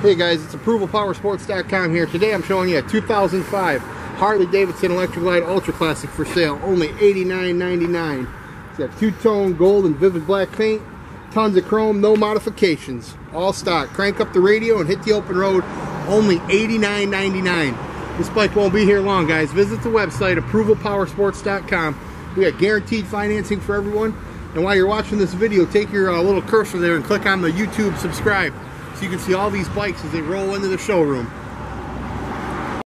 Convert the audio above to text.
Hey guys, it's ApprovalPowersports.com here. Today I'm showing you a 2005 Harley Davidson Electra Glide Ultra Classic for sale. Only $89.99. It's got two-tone gold and vivid black paint. Tons of chrome, no modifications. All stock. Crank up the radio and hit the open road. Only $89.99. This bike won't be here long, guys. Visit the website, ApprovalPowersports.com. We got guaranteed financing for everyone. And while you're watching this video, take your uh, little cursor there and click on the YouTube subscribe so you can see all these bikes as they roll into the showroom.